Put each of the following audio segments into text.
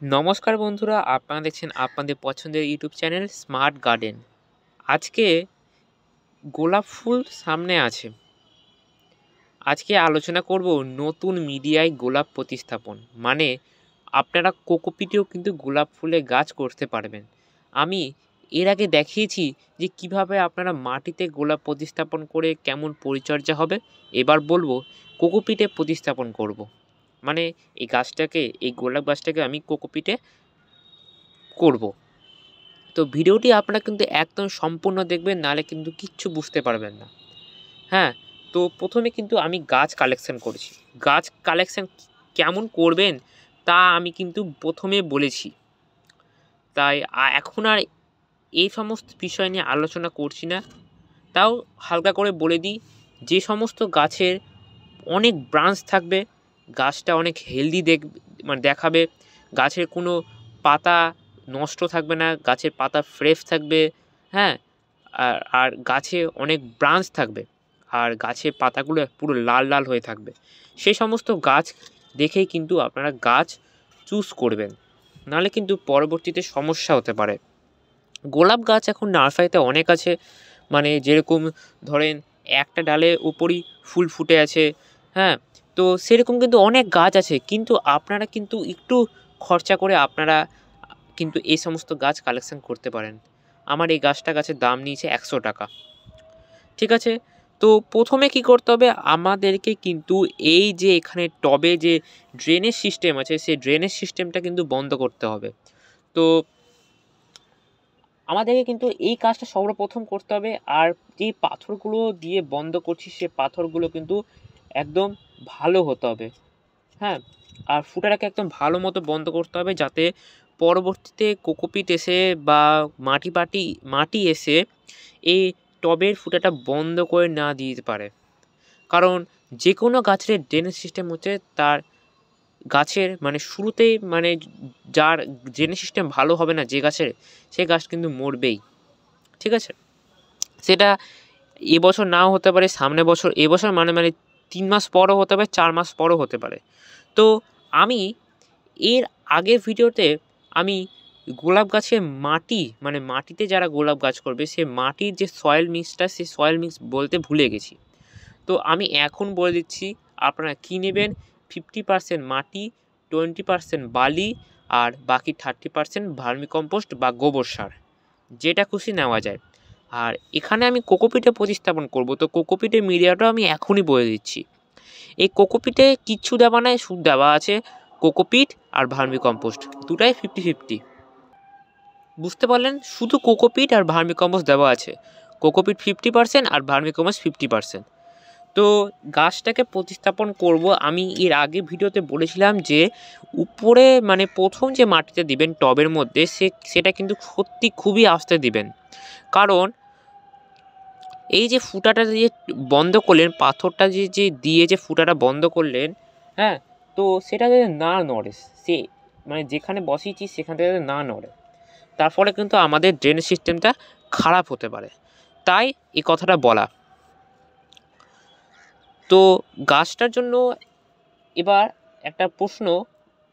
নমস্কার বন্ধুরা, আপনারা দেখছেন আপনাদের পছন্দের ইউটিউব চ্যানেল স্মার্ট গার্ডেন আজকে গোলাপ ফুল সামনে আছে। আজকে আলোচনা করব নতুন মিডিয়ায় গোলাপ প্রতিস্থাপন। মানে আপনারা কোকোপিটেও কিন্তু গোলাপ ফুলের গাছ করতে পারবেন। আমি এর আগে দেখিয়েছি যে কীভাবে আপনারা মাটিতে গোলাপ প্রতিস্থাপন করে কেমন পরিচর্যা হবে। এবার বলব, কোকোপিটে প্রতিস্থাপন করব। মানে এই গাছটাকে, এই গোলাপ গাছটাকে আমি কোকোপিটে করব। তো ভিডিওটি আপনারা কিন্তু একদম সম্পূর্ণ দেখবেন, নাহলে কিন্তু কিচ্ছু বুঝতে পারবেন না। হ্যাঁ তো প্রথমে কিন্তু আমি গাছ কালেকশন করেছি। গাছ কালেকশন কেমন করবেন তা আমি কিন্তু প্রথমে বলেছি। তাই এখন আর এই সমস্ত বিষয় নিয়ে আলোচনা করছি না। তাও হালকা করে বলে দিই, যে সমস্ত গাছের অনেক ব্রাঞ্চ থাকবে গাছটা অনেক হেলদি দেখ মানে দেখাবে। গাছের কোনো পাতা নষ্ট থাকবে না, গাছের পাতা ফ্রেশ থাকবে হ্যাঁ? আর আর গাছে অনেক ব্রাঞ্চ থাকবে, আর গাছের পাতাগুলো পুরো লাল লাল হয়ে থাকবে। সেই সমস্ত গাছ দেখেই কিন্তু আপনারা গাছ চুজ করবেন। নাহলে কিন্তু পরবর্তীতে সমস্যা হতে পারে। গোলাপ গাছ এখন নার্সারিতে অনেক আছে। মানে যেরকম ধরেন একটা ডালে ওপরই ফুল ফুটে আছে হ্যাঁ? তো সেরকম কিন্তু অনেক গাছ আছে, কিন্তু আপনারা কিন্তু একটু খরচা করে আপনারা কিন্তু এই সমস্ত গাছ কালেকশান করতে পারেন। আমার এই গাছটা গাছের দাম নিয়েছে একশো টাকা। ঠিক আছে? তো প্রথমে কি করতে হবে? আমাদেরকে কিন্তু এই যে এখানে টবে যে ড্রেনের সিস্টেম আছে, সেই ড্রেনের সিস্টেমটা কিন্তু বন্ধ করতে হবে। তো আমাদেরকে কিন্তু এই কাজটা সর্বপ্রথম করতে হবে, আর যে পাথরগুলো দিয়ে বন্ধ করছি, সে পাথরগুলো কিন্তু একদম ভালো হতে হবে। হ্যাঁ? আর ফুটাটাকে একদম ভালো মতো বন্ধ করতে হবে যাতে পরবর্তীতে কোকোপিট এসে বা মাটি পাটি, মাটি এসে এই টবের ফুটাটা বন্ধ করে না দিতে পারে। কারণ যে কোনো গাছের ড্রেনেজ সিস্টেম হচ্ছে তার গাছের মানে শুরুতেই মানে যার ড্রেনেজ সিস্টেম ভালো হবে না যে গাছের, সে গাছ কিন্তু মরবেই। ঠিক আছে? সেটা এবছর নাও হতে পারে সামনে বছর এবছর মানে মানে তিন মাস পরও হতে পারে, চার মাস পরও হতে পারে। তো আমি এর আগের ভিডিওতে আমি গোলাপ গাছের মাটি মানে মাটিতে যারা গোলাপ গাছ করবে, সে মাটির যে সয়েল মিক্সটা সেই সয়েল মিক্স বলতে ভুলে গেছি। তো আমি এখন বলে দিচ্ছি, আপনারা কী নেবেন? ফিফটি পারসেন্ট মাটি টোয়েন্টি পারসেন্ট বালি আর বাকি থার্টি পারসেন্ট ভার্মিকম্পোস্ট বা গোবর সার। যেটা খুশি নেওয়া যায়। আর এখানে আমি কোকোপিটে প্রতিস্থাপন করব। তো কোকোপিটের মিডিয়াটাও আমি এখনই বলে দিচ্ছি। এই কোকোপিটে কিচ্ছু দেওয়া নাই, সুদ দেওয়া আছে। কোকোপিট আর ভার্মি কম্পোস্ট দুটাই ফিফটি ফিফটি। বুঝতে পারলেন? শুধু কোকোপিট আর ভার্মি কম্পোস্ট দেওয়া আছে। কোকোপিট ফিফটি পার্সেন্ট আর ভার্মি কম্পোস্ট ফিফটি পার্সেন্ট। তো গাছটাকে প্রতিস্থাপন করব আমি এর আগে ভিডিওতে বলেছিলাম যে উপরে মানে প্রথম যে মাটিতে দিবেন টবের মধ্যে সে সেটা কিন্তু সত্যি খুবই আস্তে দিবেন। কারণ এই যে ফুটাটা দিয়ে বন্ধ করলেন, পাথরটা যে যে দিয়ে যে ফুটাটা বন্ধ করলেন হ্যাঁ তো সেটা যাতে না নড়ে, সে মানে যেখানে বসিয়েছি সেখান থেকে না নড়ে। তার ফলে কিন্তু আমাদের ড্রেন সিস্টেমটা খারাপ হতে পারে। তাই এই কথাটা বলা। তো গাছটার জন্য এবার একটা প্রশ্ন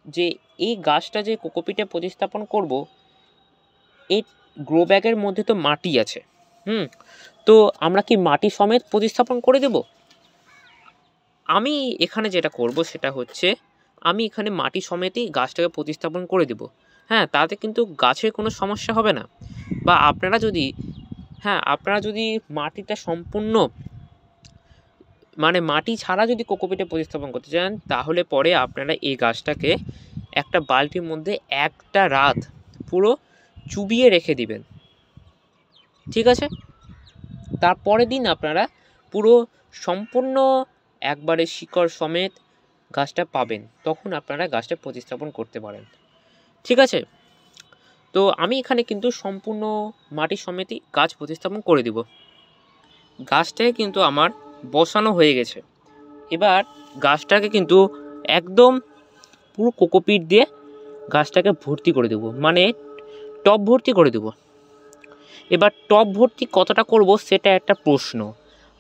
যে, এই গাছটা যে কোকোপিটে প্রতিস্থাপন করব এই গ্রো ব্যাগের মধ্যে তো মাটি আছে। হুম তো আমরা কি মাটি সমেত প্রতিস্থাপন করে দেব? আমি এখানে যেটা করব সেটা হচ্ছে, আমি এখানে মাটি সমেতই গাছটাকে প্রতিস্থাপন করে দেব। হ্যাঁ তাতে কিন্তু গাছের কোনো সমস্যা হবে না। বা আপনারা যদি হ্যাঁ আপনারা যদি মাটিটা সম্পূর্ণ মানে মাটি ছাড়া যদি কোকোপিটে প্রতিস্থাপন করতে চান, তাহলে পরে আপনারা এই গাছটাকে একটা বালতির মধ্যে একটা রাত পুরো চুবিয়ে রেখে দিবেন। ঠিক আছে? তারপরের দিন আপনারা পুরো সম্পূর্ণ একবারে শিকড় সমেত গাছটা পাবেন। তখন আপনারা গাছটা প্রতিস্থাপন করতে পারেন। ঠিক আছে? তো আমি এখানে কিন্তু সম্পূর্ণ মাটি সমেতই গাছ প্রতিস্থাপন করে দিব। গাছটাকে কিন্তু আমার বসানো হয়ে গেছে। এবার গাছটাকে কিন্তু একদম পুরো কোকোপিট দিয়ে গাছটাকে ভর্তি করে দেবো। মানে টপ ভর্তি করে দেবো। এবার টপ ভর্তি কতটা করব সেটা একটা প্রশ্ন।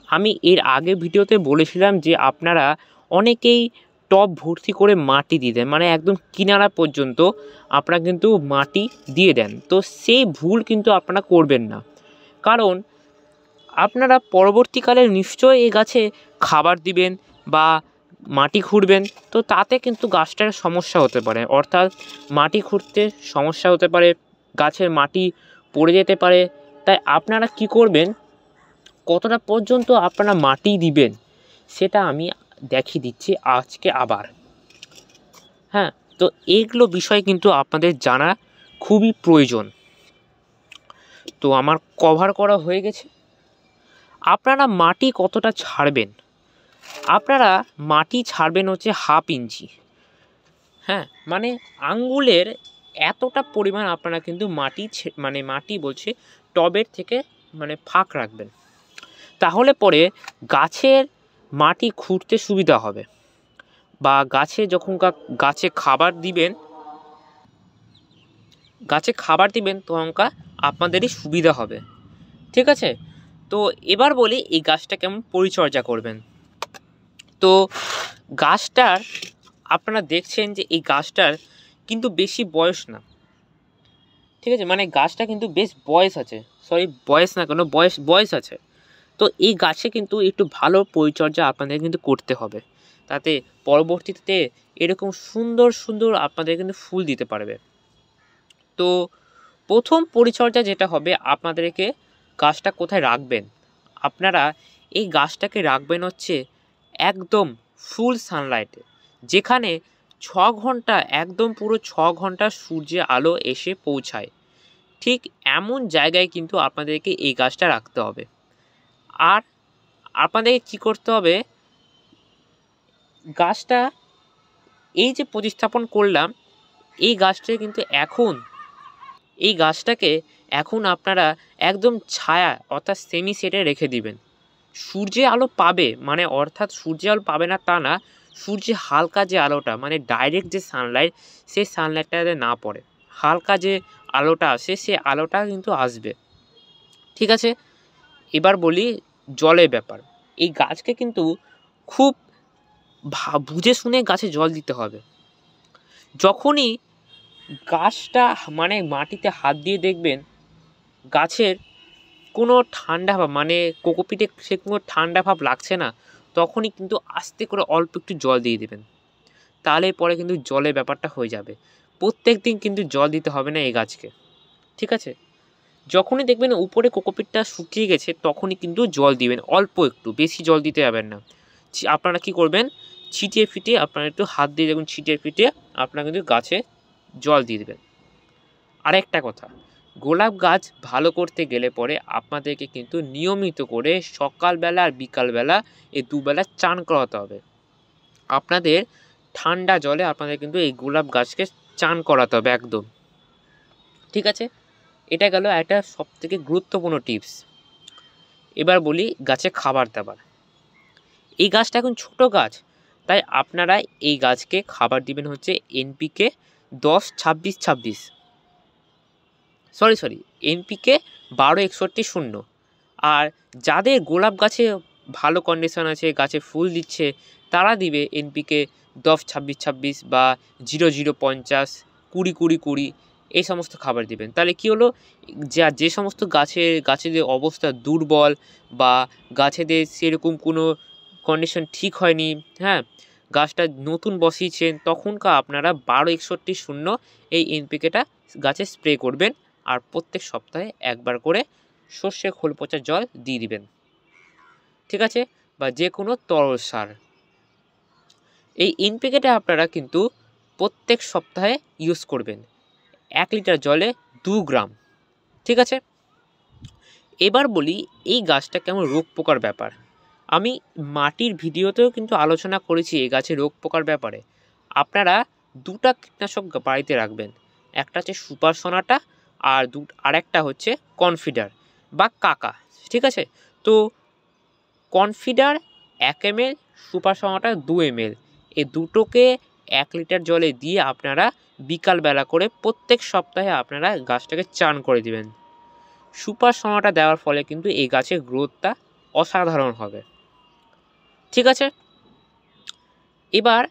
আমি এর আগে ভিডিওতে বলেছিলাম যে আপনারা অনেকেই টব ভর্তি করে মাটি দিয়ে দেন মানে একদম কিনারা পর্যন্ত আপনারা কিন্তু মাটি দিয়ে দেন। তো সেই ভুল কিন্তু আপনারা করবেন না। কারণ আপনারা পরবর্তীকালে নিশ্চয়ই এই গাছে খাবার দিবেন বা মাটি খুঁড়বেন, তো তাতে কিন্তু গাছটার সমস্যা হতে পারে। অর্থাৎ মাটি খুঁড়তে সমস্যা হতে পারে, গাছের মাটি পড়ে যেতে পারে তাই আপনারা কি করবেন? কতটা পর্যন্ত আপনারা মাটি দিবেন? সেটা আমি দেখিয়ে দিচ্ছি আজকে আবার। হ্যাঁ তো এইগুলো বিষয় কিন্তু আপনাদের জানা খুবই প্রয়োজন। তো আমার কভার করা হয়ে গেছে। আপনারা মাটি কতটা ছাড়বেন? আপনারা মাটি ছাড়বেন হচ্ছে হাফ ইঞ্চি। হ্যাঁ মানে আঙ্গুলের এতটা পরিমাণ আপনারা কিন্তু মাটি মানে মাটি বলছে টবের থেকে মানে ফাঁক রাখবেন। তাহলে পরে গাছের মাটি খুঁড়তে সুবিধা হবে বা গাছে যখন গাছে খাবার দিবেন, গাছে খাবার দিবেন তখনকা আপনাদেরই সুবিধা হবে। ঠিক আছে? তো এবার বলি এই গাছটা কেমন পরিচর্যা করবেন। তো গাছটার আপনারা দেখছেন যে এই গাছটার কিন্তু বেশি বয়স না। ঠিক আছে? মানে গাছটা কিন্তু বেশ বয়স আছে। সরি বয়স না কেন, বয়স বয়স আছে। তো এই গাছে কিন্তু একটু ভালো পরিচর্যা আপনাদের কিন্তু করতে হবে। তাতে পরবর্তীতে এরকম সুন্দর সুন্দর আপনাদের কিন্তু ফুল দিতে পারবে। তো প্রথম পরিচর্যা যেটা হবে, আপনাদেরকে গাছটা কোথায় রাখবেন? আপনারা এই গাছটাকে রাখবেন হচ্ছে একদম ফুল সানলাইটে যেখানে ছ ঘণ্টা, একদম পুরো ছ ঘণ্টা সূর্যের আলো এসে পৌঁছায়। ঠিক এমন জায়গায় কিন্তু আপনাদেরকে এই গাছটা রাখতে হবে। আর আপনাদের কী করতে হবে, গাছটা এই যে প্রতিস্থাপন করলাম, এই গাছটা কিন্তু এখন, এই গাছটাকে এখন আপনারা একদম ছায়া অর্থাৎ সেমি সেটে রেখে দিবেন। সূর্যের আলো পাবে মানে অর্থাৎ সূর্যের আলো পাবে না তা না সূর্যে হালকা যে আলোটা মানে ডাইরেক্ট যে সানলাইট সেই সানলাইটটা যাতে না পড়ে। হালকা যে আলোটা আসে সে আলোটা কিন্তু আসবে। ঠিক আছে? এবার বলি জলের ব্যাপার। এই গাছকে কিন্তু খুব বুঝে শুনে গাছে জল দিতে হবে। যখনই গাছটা মানে মাটিতে হাত দিয়ে দেখবেন, গাছের কোনো ঠান্ডা ভাব মানে কোকোপিটে সে কোনো ঠান্ডা ভাব লাগছে না তখনই কিন্তু আস্তে করে অল্প একটু জল দিয়ে দেবেন। তাহলে পরে কিন্তু জলের ব্যাপারটা হয়ে যাবে। প্রত্যেক দিন কিন্তু জল দিতে হবে না এই গাছকে। ঠিক আছে? যখনই দেখবেন উপরে কোকোপিটটা শুকিয়ে গেছে, তখনই কিন্তু জল দিবেন, অল্প একটু। বেশি জল দিতে যাবেন না। আপনারা কি করবেন? ছিটিয়ে ফিটিয়ে আপনারা একটু হাত দিয়ে যখন ছিটিয়ে ফিটিয়ে আপনারা কিন্তু গাছে জল দিয়ে দেবেন। আরেকটা কথা গোলাপ গাছ ভালো করতে গেলে পরে আপনাদেরকে কিন্তু নিয়মিত করে সকালবেলা আর বিকালবেলা এই দুবেলা চান করাতে হবে। আপনাদের ঠান্ডা জলে আপনাদের কিন্তু এই গোলাপ গাছকে চান করাতে হবে একদম। ঠিক আছে? এটা গেল একটা সবথেকে গুরুত্বপূর্ণ টিপস। এবার বলি গাছে খাবার দাবার। এই গাছটা এখন ছোট গাছ, তাই আপনারা এই গাছকে খাবার দিবেন হচ্ছে এনপিকে দশ ছাব্বিশ ছাব্বিশ। সরি সরি এনপিকে বারো একষট্টি শূন্য। আর যাদের গোলাপ গাছে ভালো কন্ডিশন আছে, গাছে ফুল দিচ্ছে, তারা দিবে এনপিকে দশ, ছাব্বিশ ছাব্বিশ বা জিরো জিরো, পঞ্চাশ, কুড়ি কুড়ি কুড়ি, এই সমস্ত খাবার দিবেন। তাহলে কী হলো? যা, যে সমস্ত গাছের গাছেদের অবস্থা দুর্বল বা গাছেদের সেরকম কোনো কন্ডিশন ঠিক হয়নি হ্যাঁ গাছটা নতুন বসিয়েছেন, তখনকার আপনারা বারো, একষট্টি, শূন্য এই এনপিকেটা গাছে স্প্রে করবেন। আর প্রত্যেক সপ্তাহে একবার করে সর্ষে খোল পচা জল দিয়ে দিবেন। ঠিক আছে? বা যে কোনো তরল সার। এই এনপিকেটা আপনারা কিন্তু প্রত্যেক সপ্তাহে ইউজ করবেন। এক লিটার জলে দু গ্রাম। ঠিক আছে? এবার বলি, এই গাছটা কেমন রোগ পোকার ব্যাপার? আমি মাটির ভিডিওতেও কিন্তু আলোচনা করেছি এই গাছে রোগ পোকার ব্যাপারে। আপনারা দুটা কীটনাশক বাড়িতে রাখবেন। একটা হচ্ছে সুপার সোনাটা আর দু, আরেকটা হচ্ছে কনফিডার বা কাকা, ঠিক আছে? তো কনফিডার এক এম এল সুপার সোনাটা দু এম এল এই দুটোকে এক লিটার জলে দিয়ে আপনারা বিকালবেলা করে প্রত্যেক সপ্তাহে আপনারা গাছটাকে চান করে দিবেন। সুপার সোনাটা দেওয়ার ফলে কিন্তু এই গাছের গ্রোথটা অসাধারণ হবে। ঠিক আছে? এবার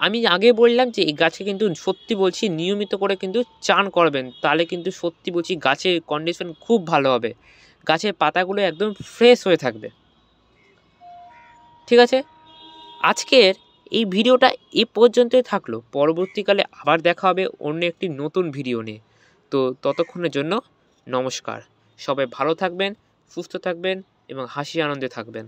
আমি আগে বললাম যে এই গাছে কিন্তু সত্যি বলছি নিয়মিত করে কিন্তু চান করবেন, তাহলে কিন্তু সত্যি বলছি গাছের কন্ডিশন খুব ভালো হবে। গাছের পাতাগুলো একদম ফ্রেশ হয়ে থাকবে। ঠিক আছে? আজকের এই ভিডিওটা এ পর্যন্তই থাকল। পরবর্তীকালে আবার দেখা হবে অন্য একটি নতুন ভিডিও নিয়ে। তো ততক্ষণের জন্য নমস্কার। সবাই ভালো থাকবেন, সুস্থ থাকবেন এবং হাসি আনন্দে থাকবেন।